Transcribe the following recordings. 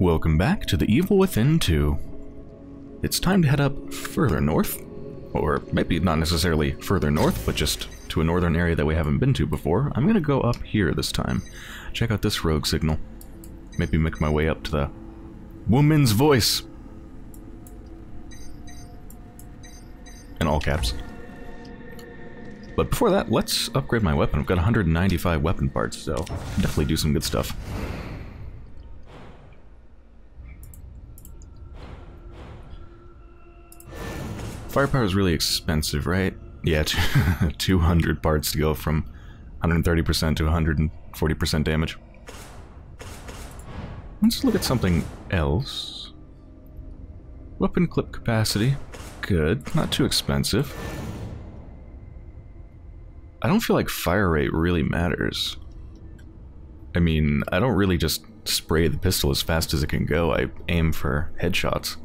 Welcome back to The Evil Within 2. It's time to head up further north, or maybe not necessarily further north, but just to a northern area that we haven't been to before. I'm gonna go up here this time. Check out this rogue signal. Maybe make my way up to the woman's voice. In all caps. But before that, let's upgrade my weapon. I've got 195 weapon parts, so definitely do some good stuff. Firepower is really expensive, right? Yeah, 200 parts to go from 130% to 140% damage. Let's look at something else. Weapon clip capacity. Good. Not too expensive. I don't feel like fire rate really matters. I mean, I don't really just spray the pistol as fast as it can go. I aim for headshots.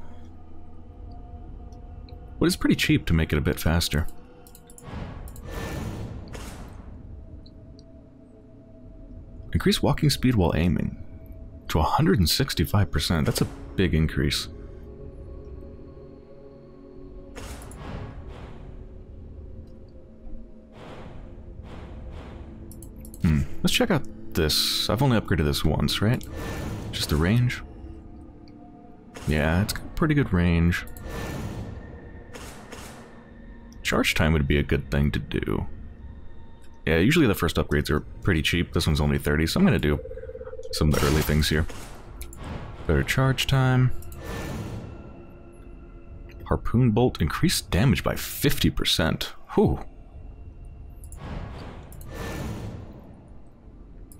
But it's pretty cheap to make it a bit faster. Increase walking speed while aiming to 165%. That's a big increase. Hmm. Let's check out this. I've only upgraded this once, right? Just the range? Yeah, it's pretty good range. Charge time would be a good thing to do. Yeah, usually the first upgrades are pretty cheap. This one's only 30, so I'm going to do some of the early things here. Better charge time. Harpoon bolt, increased damage by 50%. Whew.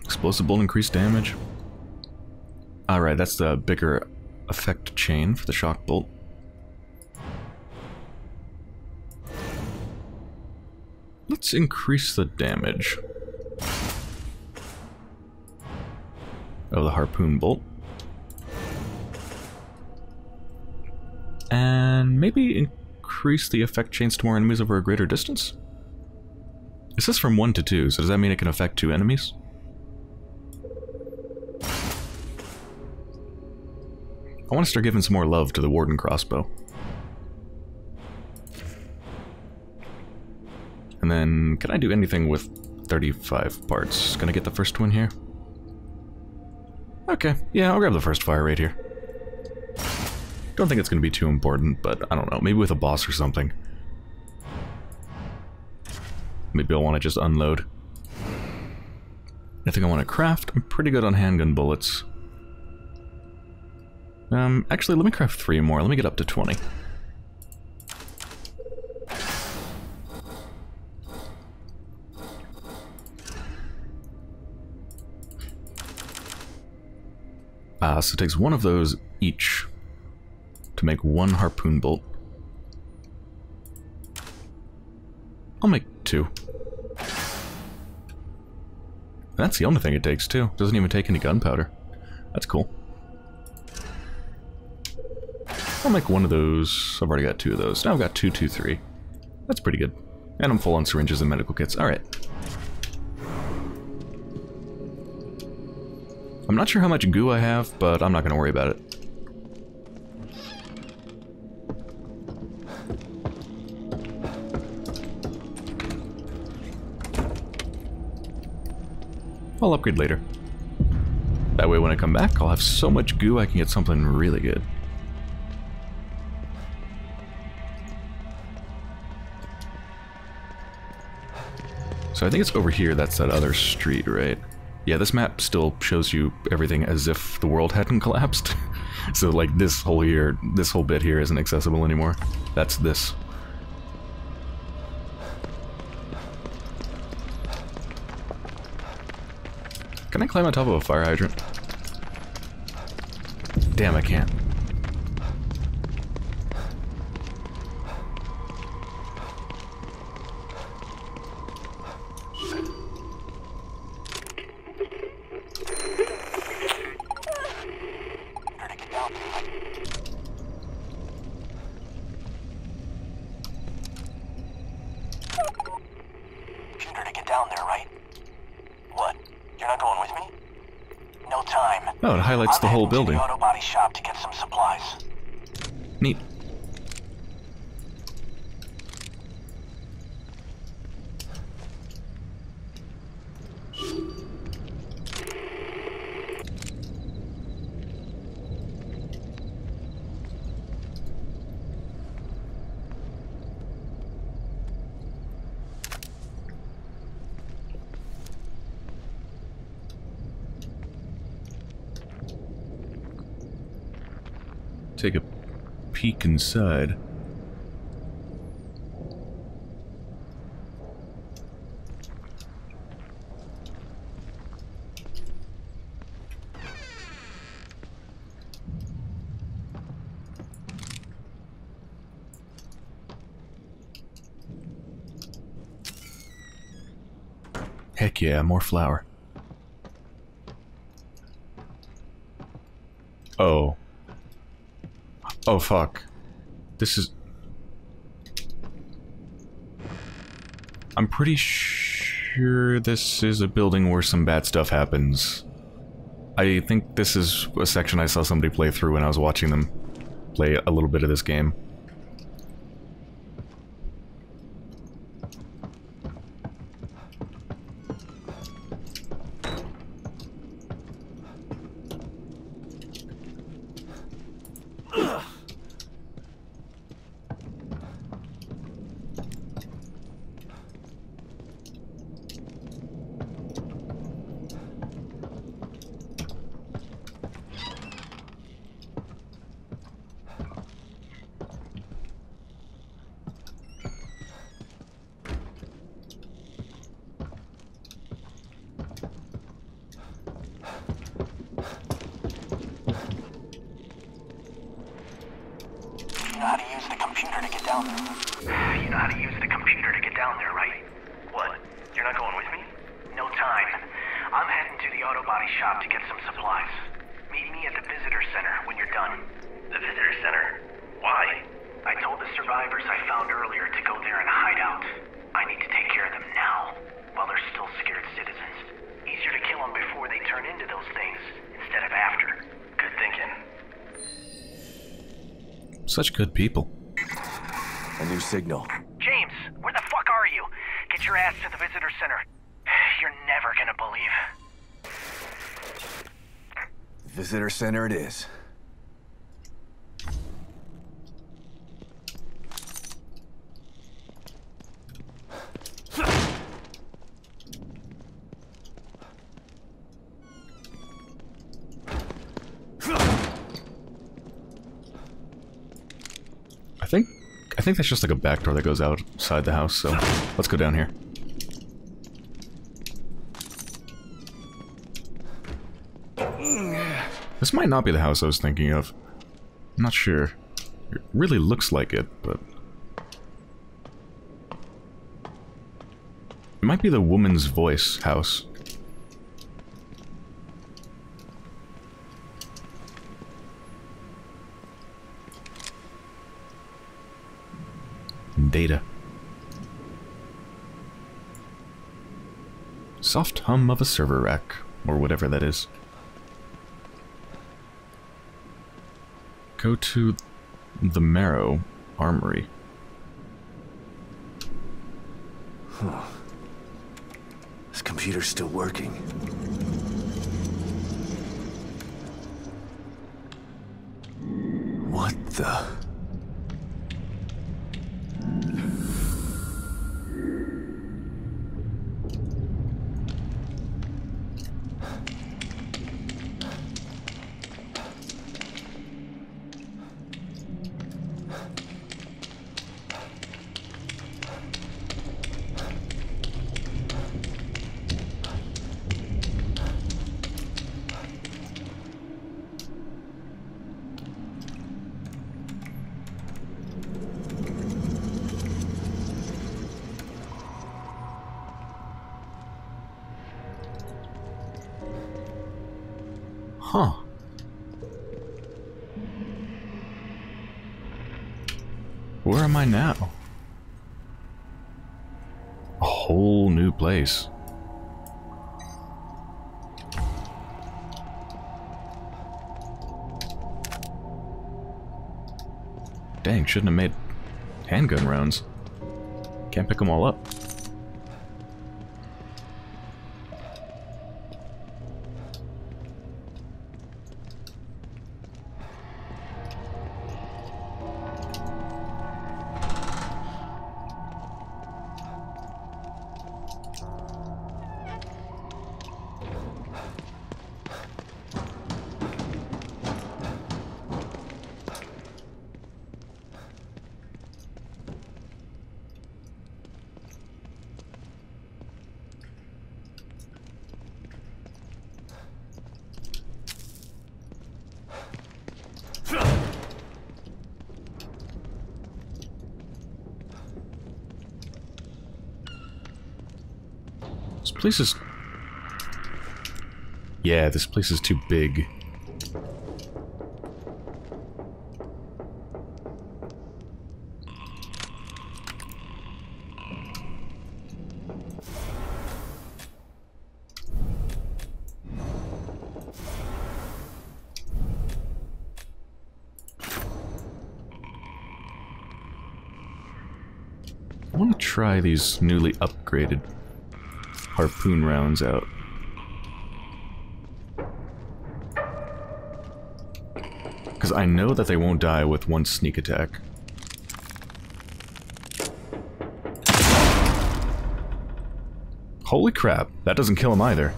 Explosive bolt, increased damage. Alright, that's the bigger effect chain for the shock bolt. Let's increase the damage of the harpoon bolt. And maybe increase the effect chains to more enemies over a greater distance? It says from 1 to 2, so does that mean it can affect two enemies? I want to start giving some more love to the Warden crossbow. And then, can I do anything with 35 parts? I get the first one here? Okay, yeah, I'll grab the first fire right here. Don't think it's going to be too important, but I don't know, maybe with a boss or something. Maybe I'll want to just unload. I think I want to craft. I'm pretty good on handgun bullets. Um, actually, let me craft three more. Let me get up to 20. Uh, so it takes one of those each to make one harpoon bolt. I'll make two. That's the only thing it takes, too. Doesn't even take any gunpowder. That's cool. I'll make one of those. I've already got two of those. Now I've got two, two, three. That's pretty good. And I'm full on syringes and medical kits. Alright. I'm not sure how much goo I have, but I'm not going to worry about it. I'll upgrade later. That way when I come back, I'll have so much goo I can get something really good. So I think it's over here, that's that other street, right? Yeah, this map still shows you everything as if the world hadn't collapsed. so like this whole here, this whole bit here isn't accessible anymore. That's this. Can I climb on top of a fire hydrant? Damn, I can't. down there, right? What? You're not going with me? No time. Oh, it highlights the I'm whole building. auto body shop to get some supplies. Neat. Take a peek inside. Heck yeah, more flour. Oh. Oh fuck. This is... I'm pretty sure this is a building where some bad stuff happens. I think this is a section I saw somebody play through when I was watching them play a little bit of this game. You know how to use the computer to get down there. You know how to use the computer to get down there, right? What? You're not going with me? No time. I'm heading to the auto body shop to get some supplies. Meet me at the visitor center when you're done. The visitor center? Why? I told the survivors I found earlier to go there and hide out. I need to take care of them now, while they're still scared citizens. Easier to kill them before they turn into those things, instead of after. Good thinking. Such good people. New signal. James, where the fuck are you? Get your ass to the visitor center. You're never gonna believe. Visitor center it is. I think I think that's just like a back door that goes outside the house, so let's go down here. This might not be the house I was thinking of. I'm not sure. It really looks like it, but... It might be the woman's voice house. Soft hum of a server rack, or whatever that is. Go to the Marrow Armory. This computer's still working. What the? Dang, shouldn't have made handgun rounds. Can't pick them all up. Place is... Yeah, this place is too big. I want to try these newly upgraded harpoon rounds out. Because I know that they won't die with one sneak attack. Holy crap, that doesn't kill him either.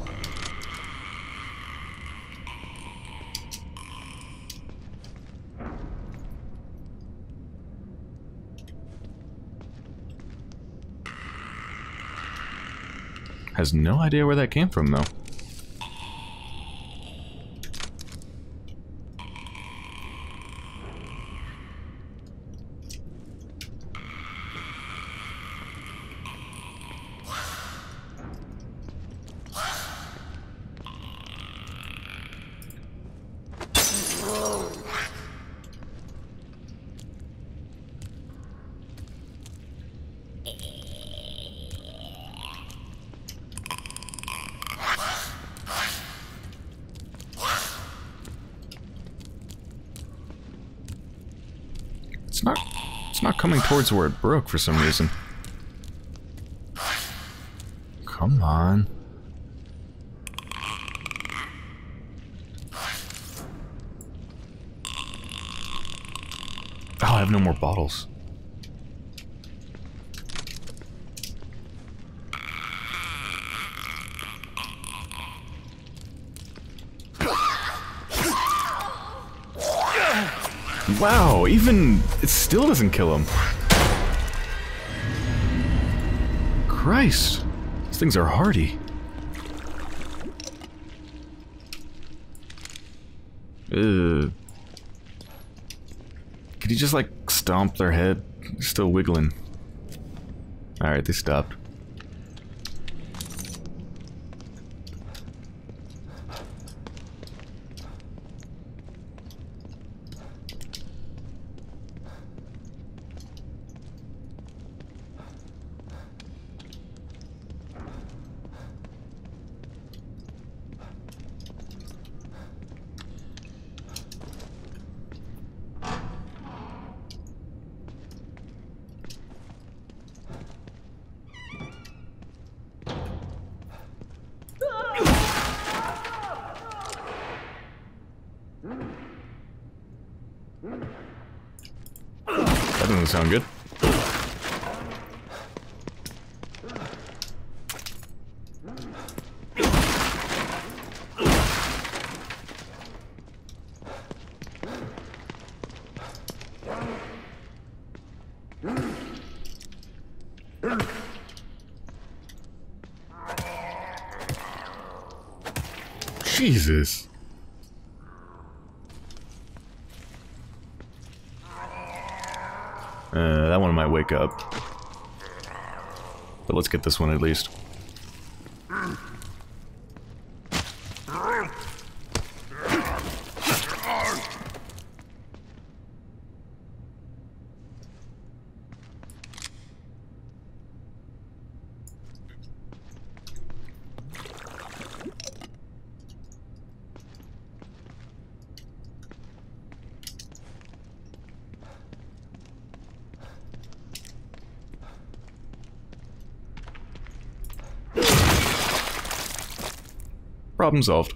Has no idea where that came from, though. It's not... It's not coming towards where it broke for some reason. Come on. Oh, I have no more bottles. Wow, even it still doesn't kill him. Christ, these things are hardy. Ugh. Could you just like stomp their head? Still wiggling. Alright, they stopped. Sound good. Jesus. Uh, that one might wake up. But let's get this one at least. Problem solved.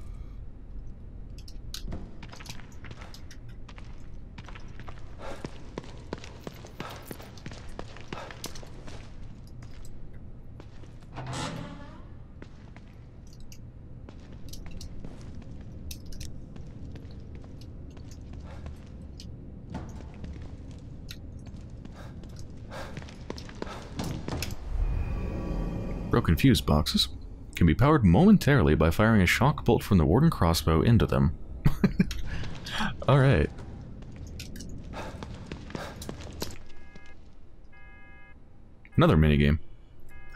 Broken fuse boxes can be powered momentarily by firing a shock bolt from the Warden crossbow into them. Alright. Another minigame.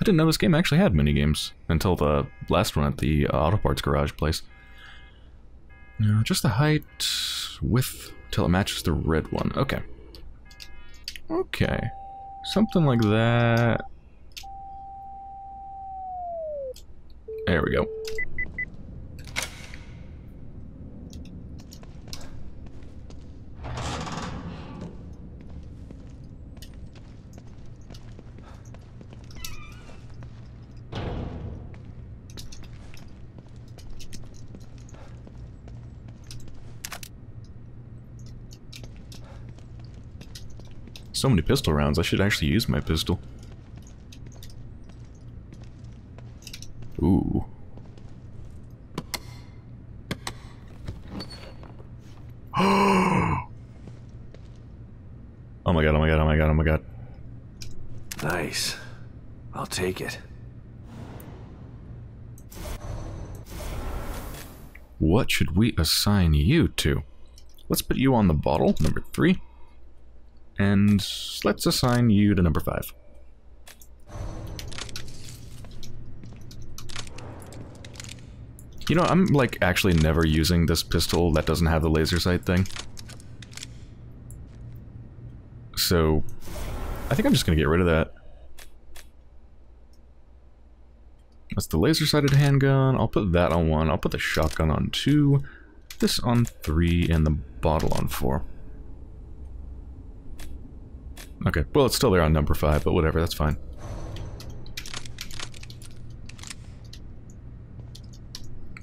I didn't know this game actually had minigames until the last one at the auto parts garage place. Just the height, width, till it matches the red one. Okay. Okay. Something like that. There we go. So many pistol rounds, I should actually use my pistol. Ooh. oh my god, oh my god, oh my god, oh my god. Nice. I'll take it. What should we assign you to? Let's put you on the bottle, number three. And let's assign you to number five. You know, I'm like actually never using this pistol that doesn't have the laser sight thing. So, I think I'm just gonna get rid of that. That's the laser sighted handgun. I'll put that on one. I'll put the shotgun on two. This on three, and the bottle on four. Okay, well, it's still there on number five, but whatever, that's fine.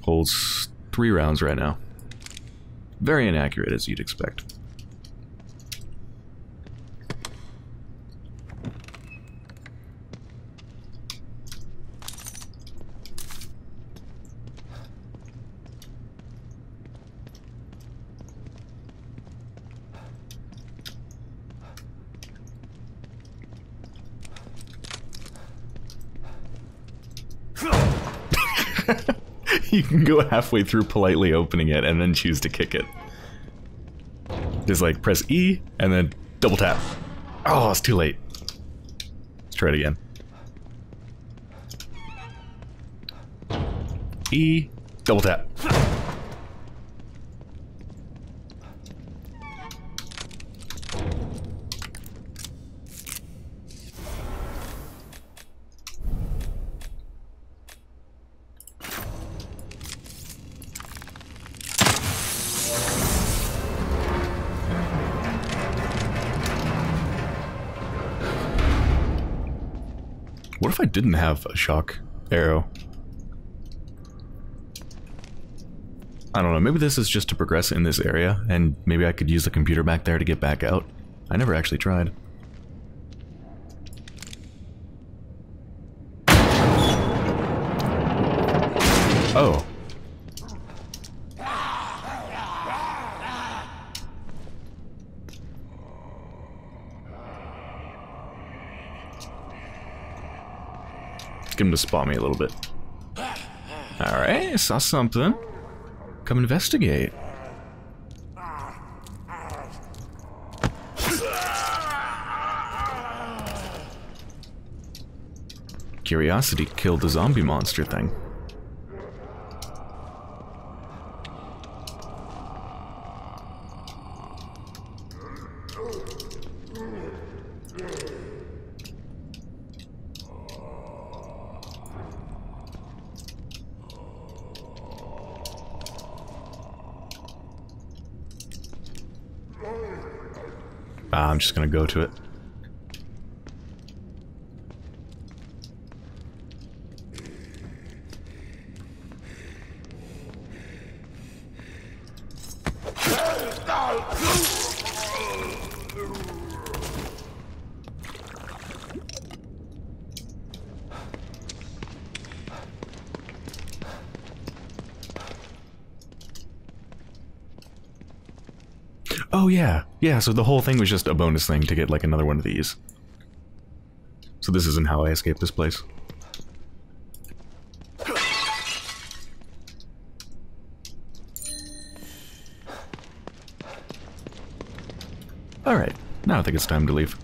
Holds three rounds right now. Very inaccurate, as you'd expect. you go halfway through politely opening it and then choose to kick it. Just like press E and then double tap. Oh, it's too late. Let's try it again. E, double tap. Didn't have a shock arrow? I don't know, maybe this is just to progress in this area, and maybe I could use the computer back there to get back out. I never actually tried. Oh. Get to spot me a little bit. Alright, saw something. Come investigate. Curiosity killed the zombie monster thing. Ah, I'm just gonna go to it. Oh yeah, yeah, so the whole thing was just a bonus thing to get like another one of these. So this isn't how I escape this place. Alright, now I think it's time to leave.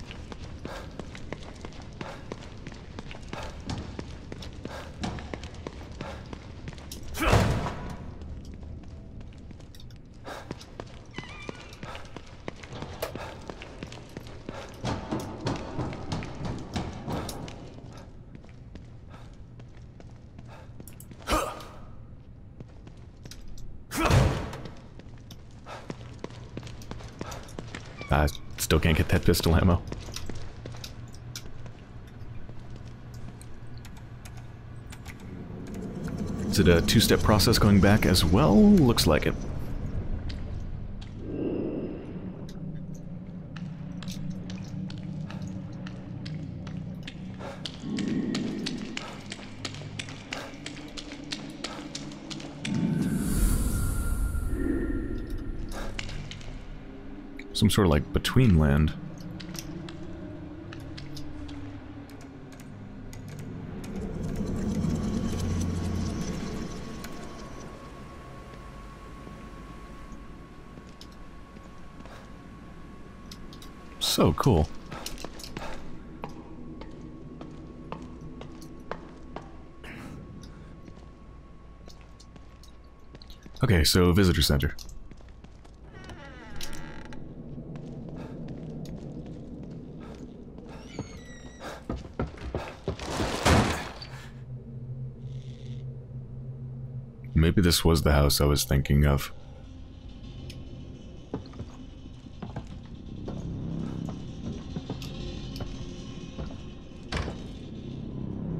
Pistol ammo. Is it a two-step process going back as well? Looks like it. Some sort of like between land. So cool. Okay, so visitor center. Maybe this was the house I was thinking of.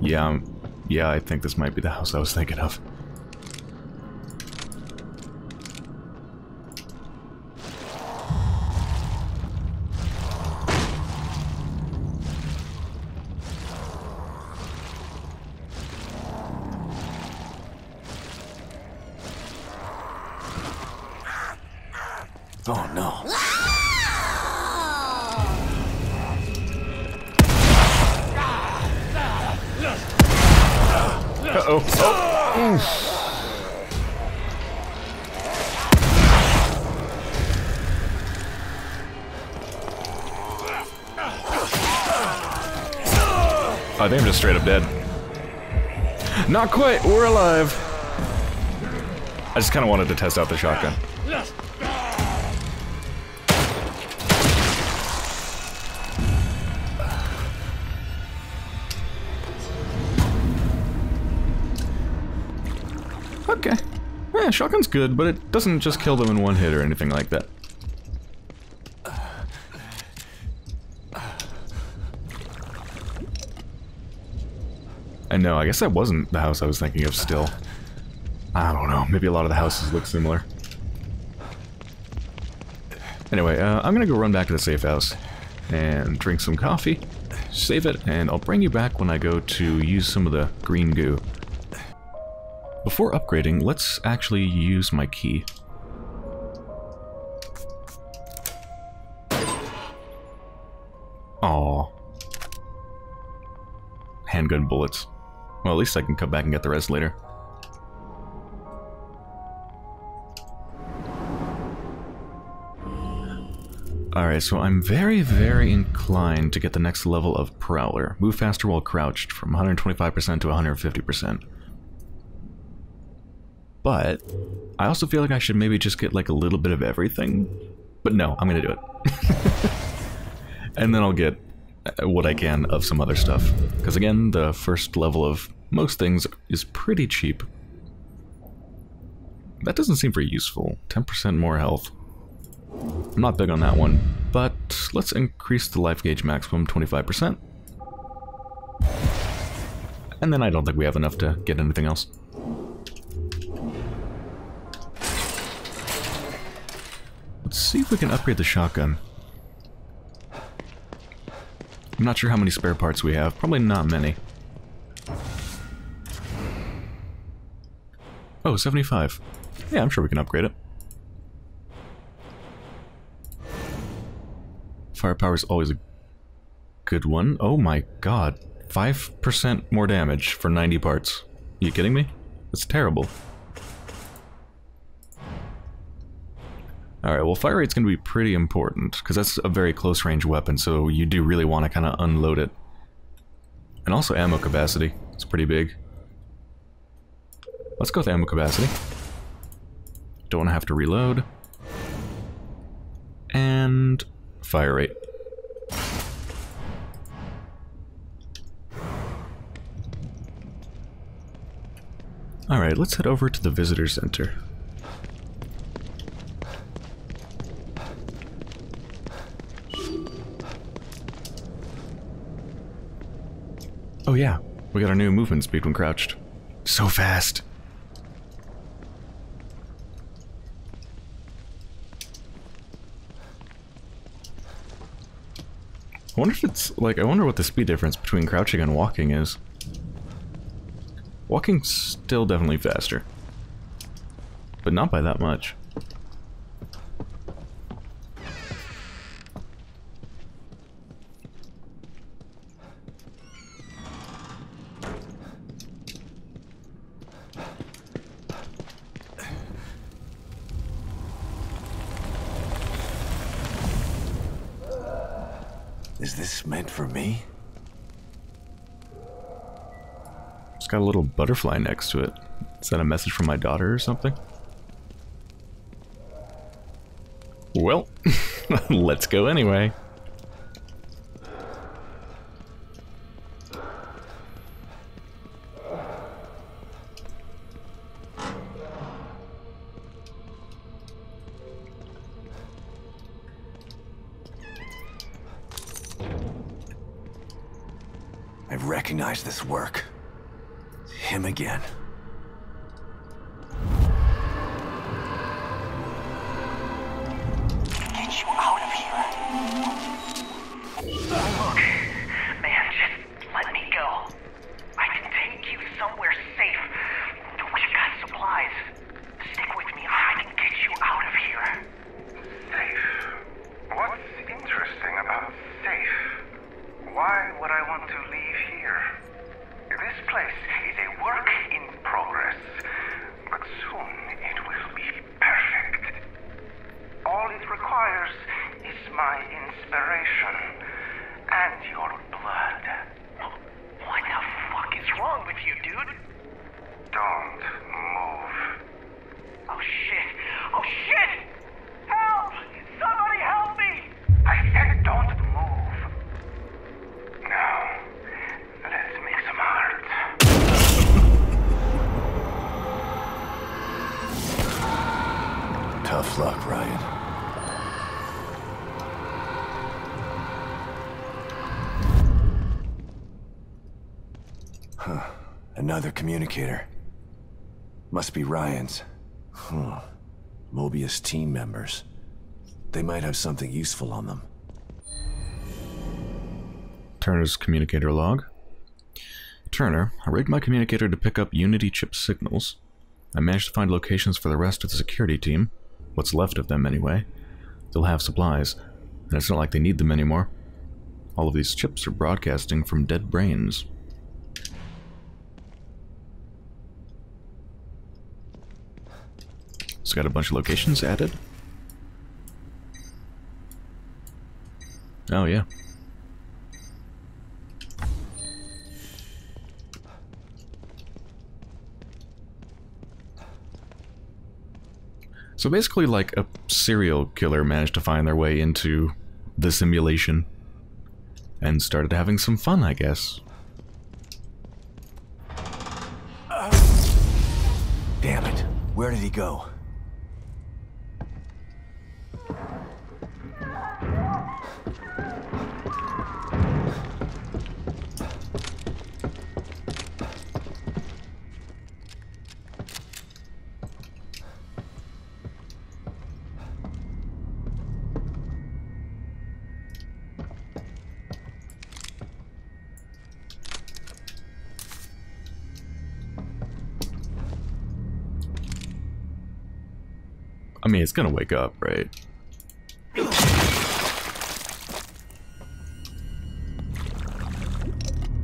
Yeah, yeah, I think this might be the house I was thinking of. Just kind of wanted to test out the shotgun. Okay. Yeah, shotgun's good, but it doesn't just kill them in one hit or anything like that. I know, I guess that wasn't the house I was thinking of still. Maybe a lot of the houses look similar. Anyway, uh, I'm gonna go run back to the safe house and drink some coffee, save it, and I'll bring you back when I go to use some of the green goo. Before upgrading, let's actually use my key. Aw. Handgun bullets. Well, at least I can come back and get the rest later. Alright, so I'm very, very inclined to get the next level of Prowler. Move faster while crouched, from 125% to 150%. But, I also feel like I should maybe just get like a little bit of everything. But no, I'm gonna do it. and then I'll get uh, what I can of some other stuff. Because again, the first level of most things is pretty cheap. That doesn't seem very useful. 10% more health. I'm not big on that one, but let's increase the life gauge maximum 25%. And then I don't think we have enough to get anything else. Let's see if we can upgrade the shotgun. I'm not sure how many spare parts we have. Probably not many. Oh, 75. Yeah, I'm sure we can upgrade it. Firepower is always a good one. Oh my god. 5% more damage for 90 parts. you kidding me? That's terrible. Alright, well fire rate's going to be pretty important, because that's a very close range weapon, so you do really want to kind of unload it. And also ammo capacity. It's pretty big. Let's go with ammo capacity. Don't want to have to reload. And fire rate. Alright, let's head over to the visitor center. Oh yeah, we got our new movement speed when crouched. So fast. I wonder if it's, like, I wonder what the speed difference between crouching and walking is. Walking's still definitely faster. But not by that much. Butterfly next to it. Is that a message from my daughter or something? Well, let's go anyway. I recognize this work. Him again. Communicator. Must be Ryan's. Huh. Mobius team members. They might have something useful on them. Turner's communicator log. Turner, I rigged my communicator to pick up Unity chip signals. I managed to find locations for the rest of the security team. What's left of them, anyway. They'll have supplies, and it's not like they need them anymore. All of these chips are broadcasting from dead brains. Got a bunch of locations added. Oh, yeah. So basically, like a serial killer managed to find their way into the simulation and started having some fun, I guess. Damn it. Where did he go? It's up, right?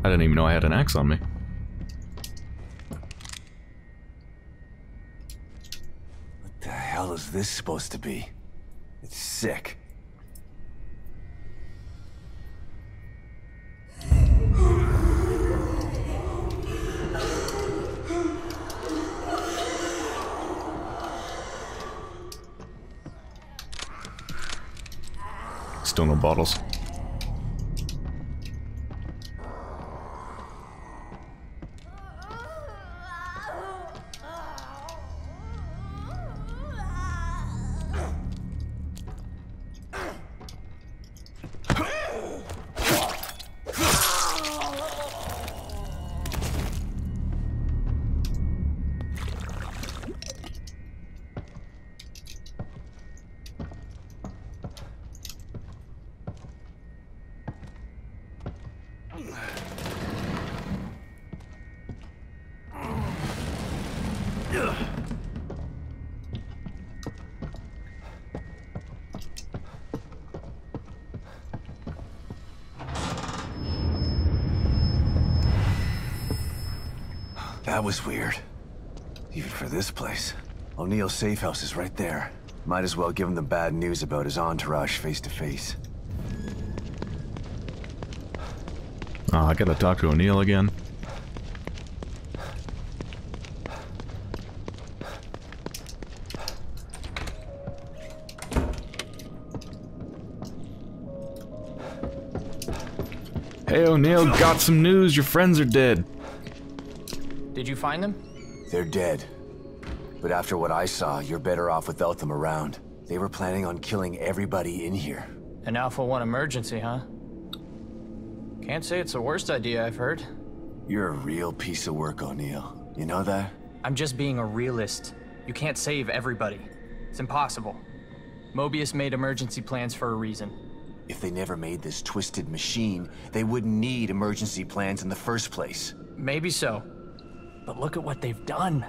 I didn't even know I had an axe on me. What the hell is this supposed to be? It's sick. Still no bottles. Was weird. Even for this place. O'Neal's safe house is right there. Might as well give him the bad news about his entourage face to face. Oh, I gotta talk to O'Neal again. Hey O'Neal, got some news. Your friends are dead. You find them? They're dead. But after what I saw, you're better off without them around. They were planning on killing everybody in here. An Alpha 1 emergency, huh? Can't say it's the worst idea I've heard. You're a real piece of work, O'Neal. You know that? I'm just being a realist. You can't save everybody. It's impossible. Mobius made emergency plans for a reason. If they never made this twisted machine, they wouldn't need emergency plans in the first place. Maybe so. But look at what they've done.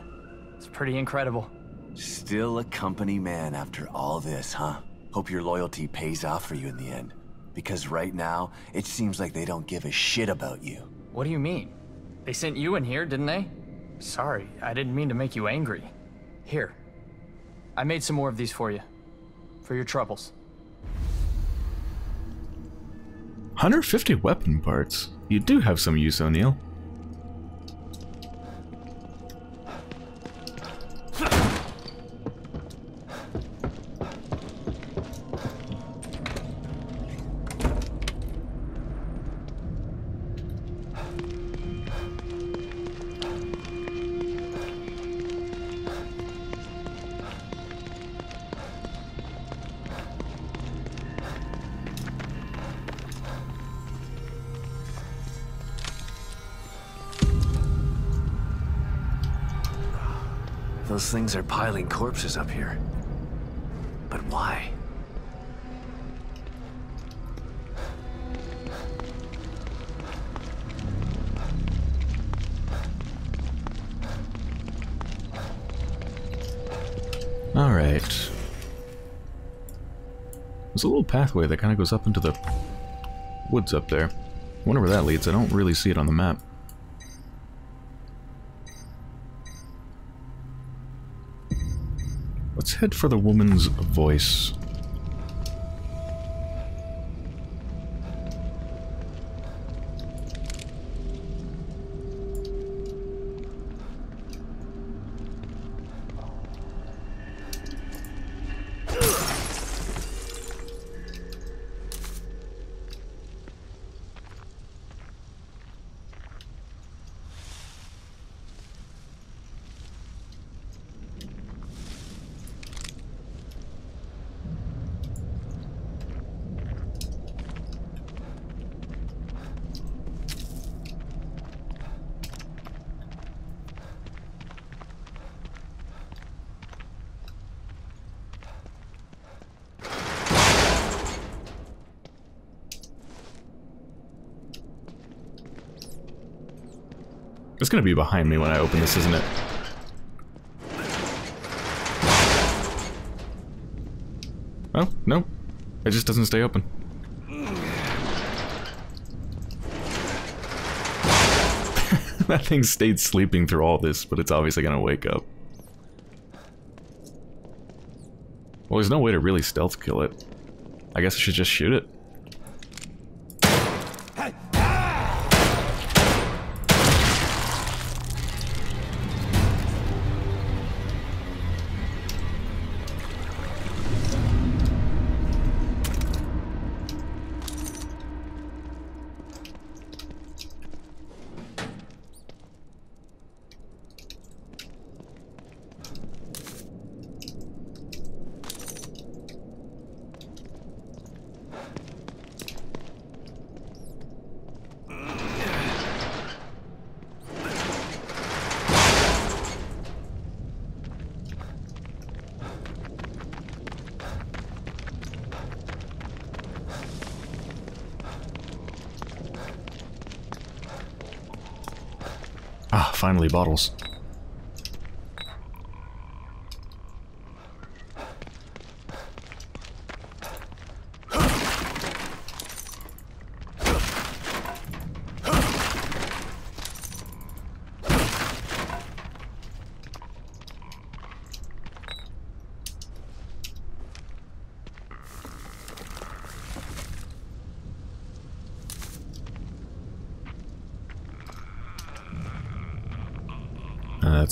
It's pretty incredible. Still a company man after all this, huh? Hope your loyalty pays off for you in the end. Because right now, it seems like they don't give a shit about you. What do you mean? They sent you in here, didn't they? Sorry, I didn't mean to make you angry. Here. I made some more of these for you. For your troubles. 150 weapon parts. You do have some use, O'Neal. Things are piling corpses up here. But why? Alright. There's a little pathway that kind of goes up into the woods up there. I wonder where that leads. I don't really see it on the map. Let's head for the woman's voice. It's gonna be behind me when I open this, isn't it? Oh, no. It just doesn't stay open. that thing stayed sleeping through all this, but it's obviously gonna wake up. Well, there's no way to really stealth kill it. I guess I should just shoot it. Finally bottles.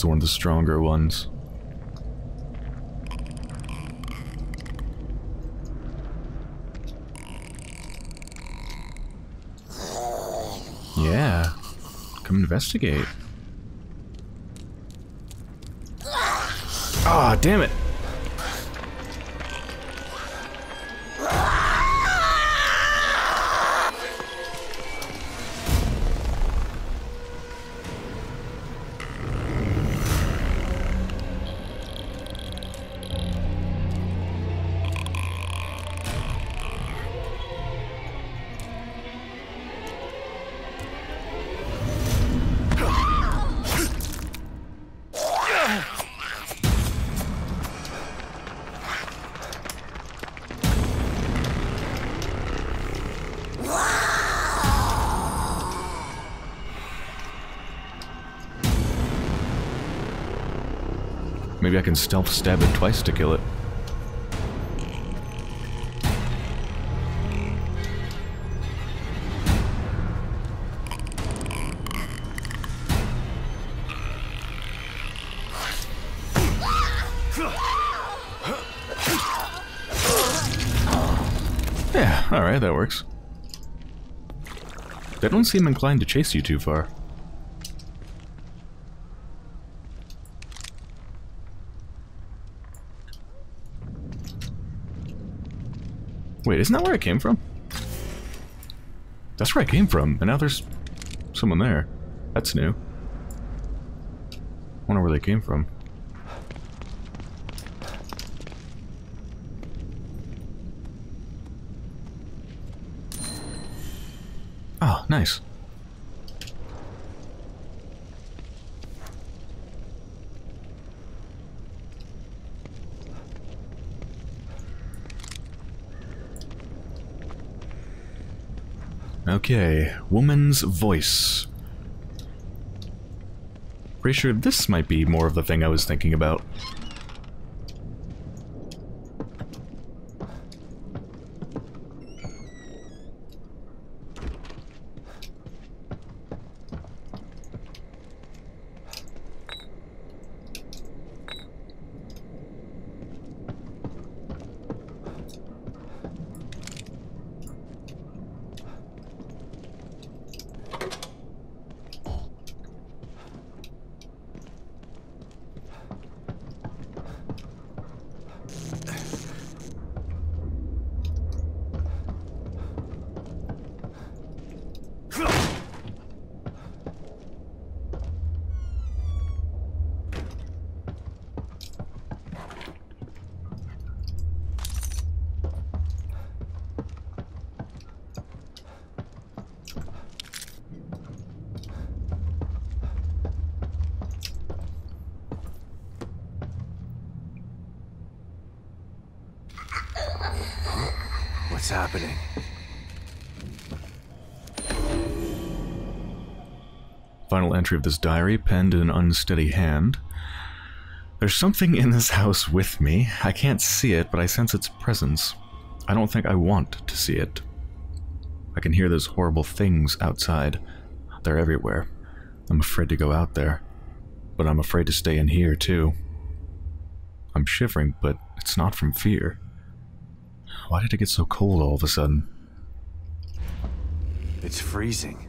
That's one of the stronger ones. Yeah. Come investigate. Ah, damn it. Maybe I can stealth stab it twice to kill it. Yeah, alright, that works. They don't seem inclined to chase you too far. Wait, isn't that where I came from? That's where I came from, and now there's someone there. That's new. I wonder where they came from. Oh, nice. Okay, woman's voice. Pretty sure this might be more of the thing I was thinking about. Happening? Final entry of this diary, penned in an unsteady hand. There's something in this house with me. I can't see it, but I sense its presence. I don't think I want to see it. I can hear those horrible things outside. They're everywhere. I'm afraid to go out there. But I'm afraid to stay in here, too. I'm shivering, but it's not from fear. Why did it get so cold all of a sudden? It's freezing.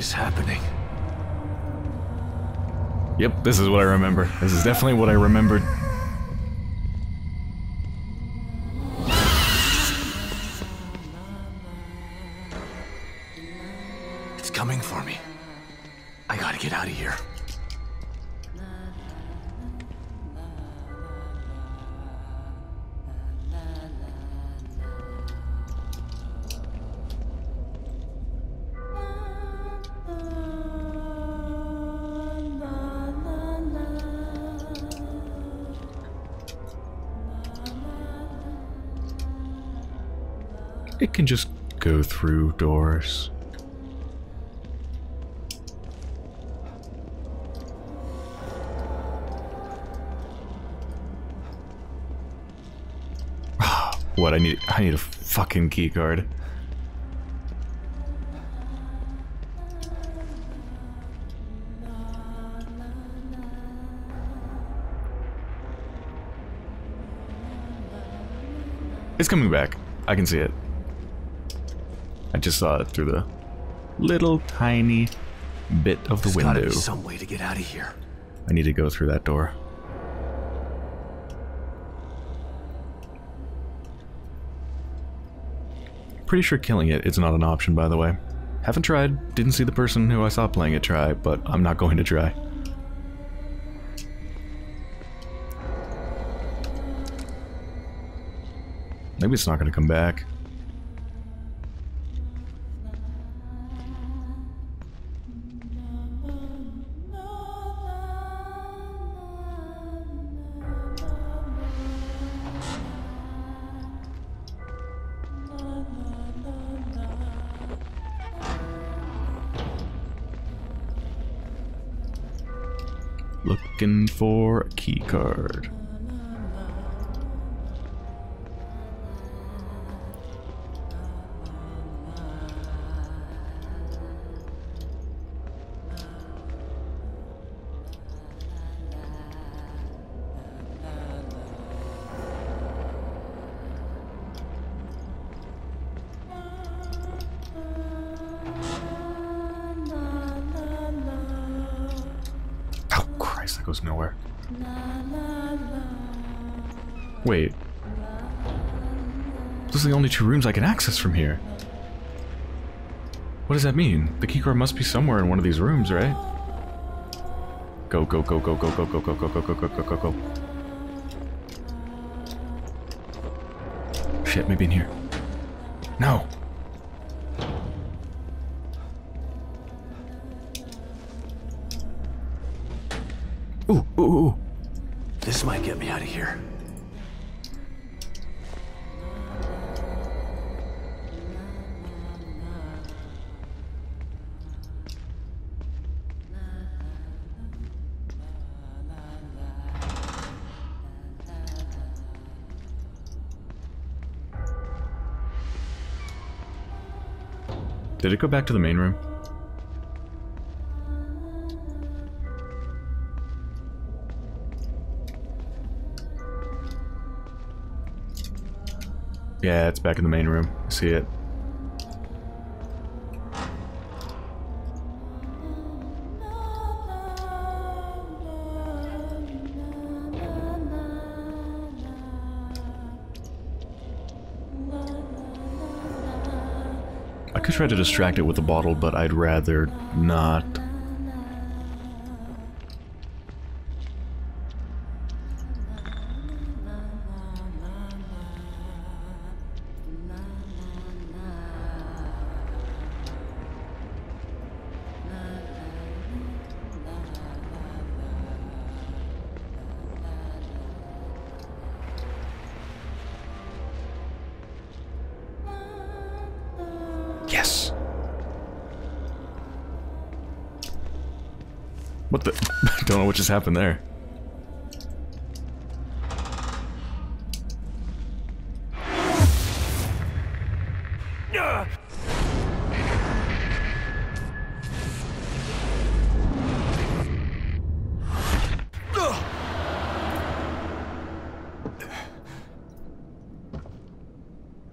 Is happening? Yep, this is what I remember. This is definitely what I remembered. Go through doors. what I need I need a fucking key card. It's coming back. I can see it. I just saw it through the little tiny bit of the There's window. be some way to get out of here. I need to go through that door. Pretty sure killing it is not an option, by the way. Haven't tried, didn't see the person who I saw playing it try, but I'm not going to try. Maybe it's not going to come back. Access from here. What does that mean? The keycard must be somewhere in one of these rooms, right? Go, go, go, go, go, go, go, go, go, go, go, go, go, go, go. Shit, maybe in here. No. Did it go back to the main room? Yeah, it's back in the main room. I see it. Try to distract it with a bottle, but I'd rather not. Just happened there.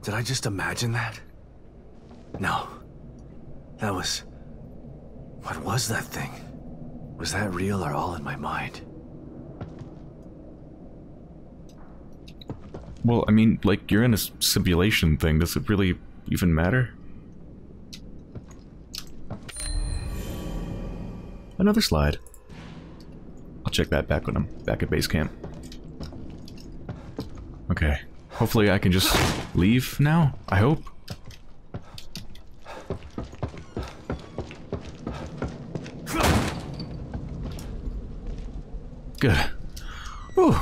Did I just imagine that? No. That was... What was that thing? Was that real or all in my mind? Well, I mean, like, you're in a simulation thing. Does it really even matter? Another slide. I'll check that back when I'm back at base camp. Okay. Hopefully I can just leave now. I hope. Good. Whew.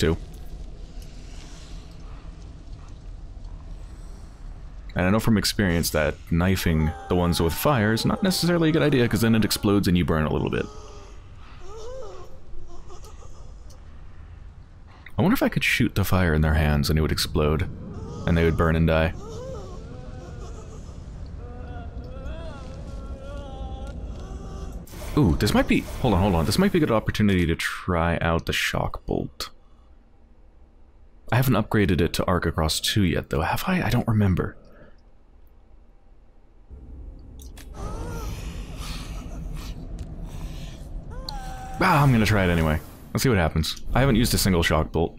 Two. And I know from experience that knifing the ones with fire is not necessarily a good idea because then it explodes and you burn a little bit. I wonder if I could shoot the fire in their hands and it would explode and they would burn and die. Ooh, this might be... Hold on, hold on. This might be a good opportunity to try out the shock bolt. I haven't upgraded it to Arc Across 2 yet, though. Have I? I don't remember. Ah, I'm gonna try it anyway. Let's see what happens. I haven't used a single shock bolt.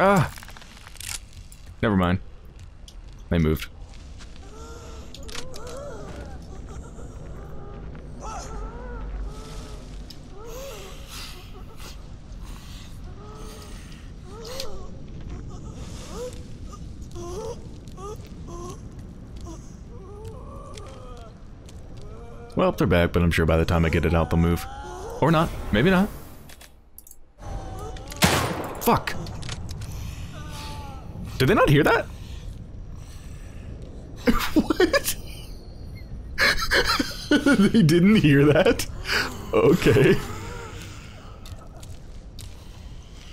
Ah! Never mind. They moved. They're back, but I'm sure by the time I get it out, they'll move. Or not. Maybe not. Fuck! Did they not hear that? what? they didn't hear that? Okay.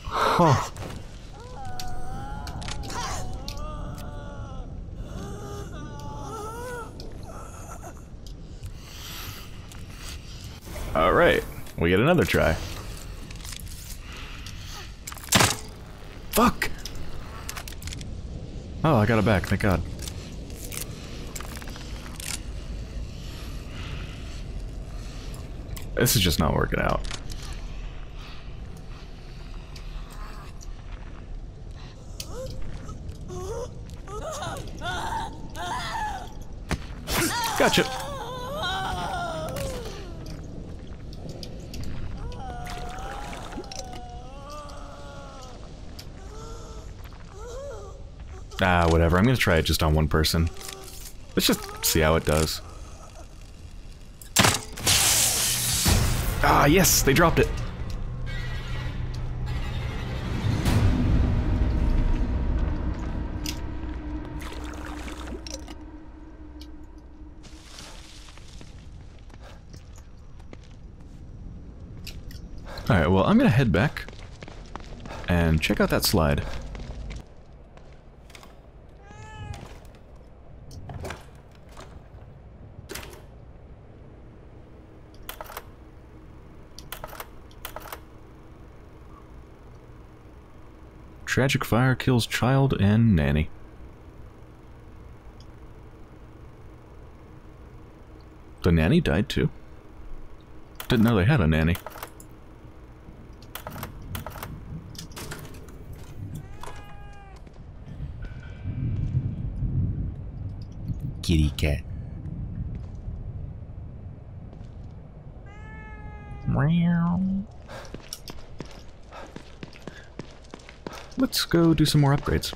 Huh. Alright, we get another try. Fuck! Oh, I got it back, thank god. This is just not working out. Gotcha. Ah, whatever. I'm gonna try it just on one person. Let's just see how it does. Ah, yes, they dropped it. Alright, well, I'm gonna head back and check out that slide. Tragic fire kills child and nanny. The nanny died too. Didn't know they had a nanny. Kitty cat. Let's go do some more upgrades.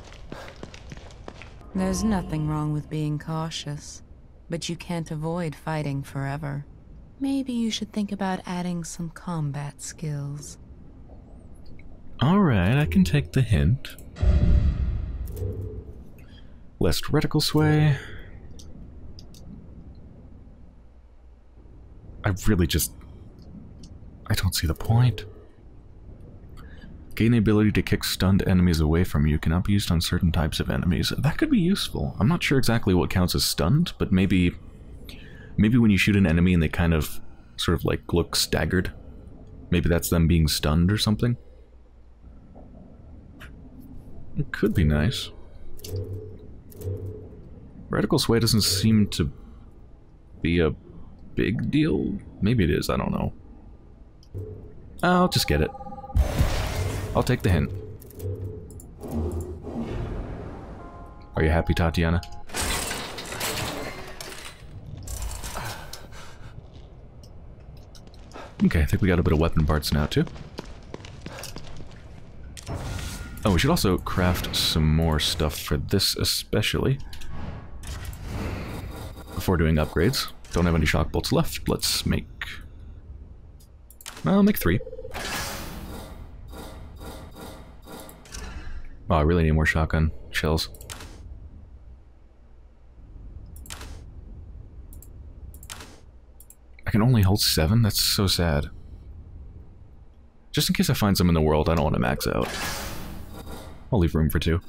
There's nothing wrong with being cautious, but you can't avoid fighting forever. Maybe you should think about adding some combat skills. Alright, I can take the hint. Less reticle sway. I really just... I don't see the point. Gain the ability to kick stunned enemies away from you cannot be used on certain types of enemies. That could be useful. I'm not sure exactly what counts as stunned, but maybe... Maybe when you shoot an enemy and they kind of, sort of like, look staggered. Maybe that's them being stunned or something. It could be nice. Reticle sway doesn't seem to be a big deal. Maybe it is, I don't know. I'll just get it. I'll take the hint. Are you happy, Tatiana? Okay, I think we got a bit of weapon parts now, too. Oh, we should also craft some more stuff for this especially. Before doing upgrades. Don't have any shock bolts left. Let's make... I'll make three. Oh, I really need more shotgun shells. I can only hold seven? That's so sad. Just in case I find some in the world, I don't want to max out. I'll leave room for two.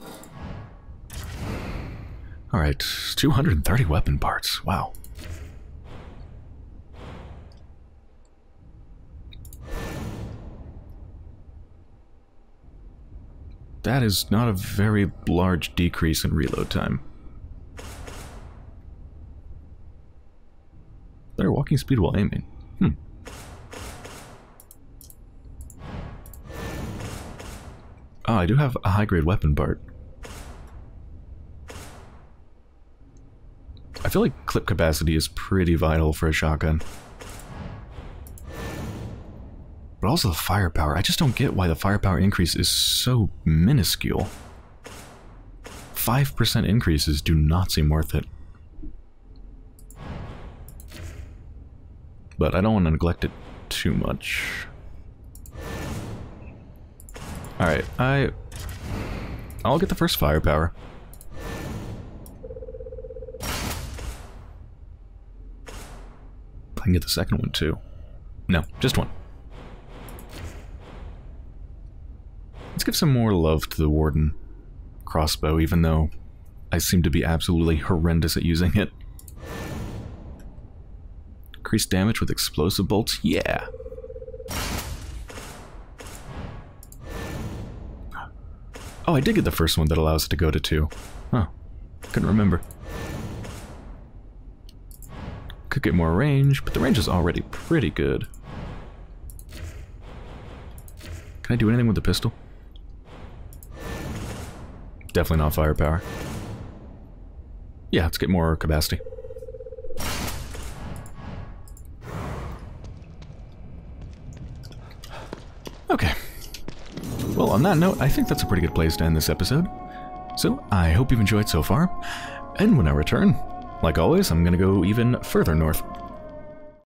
Alright, 230 weapon parts. Wow. That is not a very large decrease in reload time. Better walking speed while aiming. Hmm. Oh, I do have a high-grade weapon part. I feel like clip capacity is pretty vital for a shotgun. But also the firepower. I just don't get why the firepower increase is so minuscule. 5% increases do not seem worth it. But I don't want to neglect it too much. Alright, I... I'll get the first firepower. I can get the second one too. No, just one. Let's give some more love to the Warden crossbow, even though I seem to be absolutely horrendous at using it. Increased damage with explosive bolts? Yeah. Oh, I did get the first one that allows it to go to two. Huh. Couldn't remember. Could get more range, but the range is already pretty good. Can I do anything with the pistol? Definitely not firepower. Yeah, let's get more capacity. Okay. Well, on that note, I think that's a pretty good place to end this episode. So, I hope you've enjoyed so far, and when I return, like always, I'm gonna go even further north.